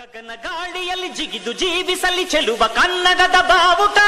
ಗಗನ ಗಾಳಿಯಲ್ಲಿ ಜಿಗಿದು ಜೀವಿಸಲಿ ಚೆಲುವ ಕನ್ನಡದ ಬಾವುಟ.